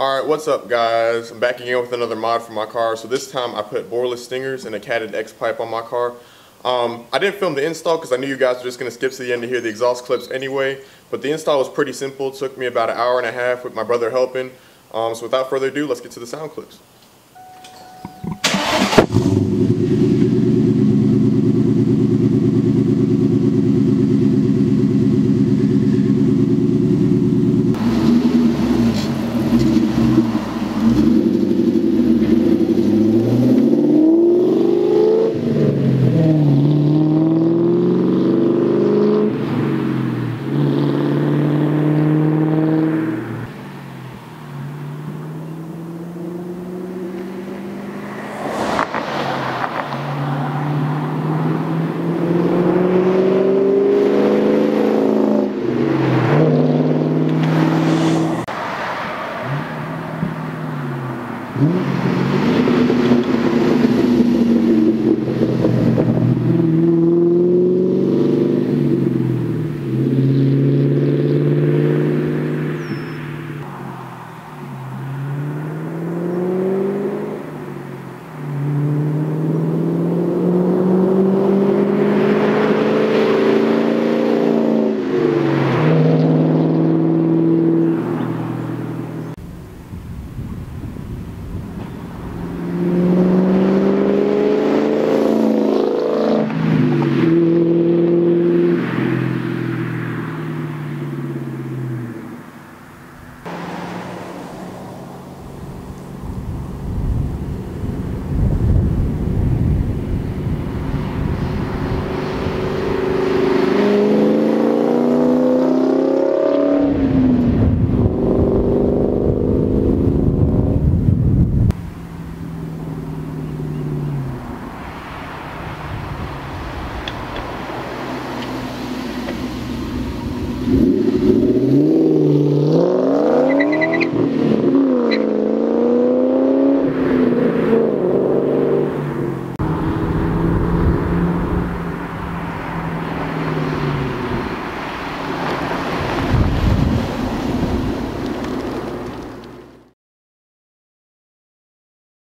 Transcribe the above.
Alright, what's up guys? I'm back again with another mod for my car. So this time I put Borla stingers and a catted X pipe on my car. Um, I didn't film the install because I knew you guys were just going to skip to the end to hear the exhaust clips anyway. But the install was pretty simple. It took me about an hour and a half with my brother helping. Um, so without further ado, let's get to the sound clips. Uhum. ああ。